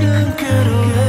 couldn't get away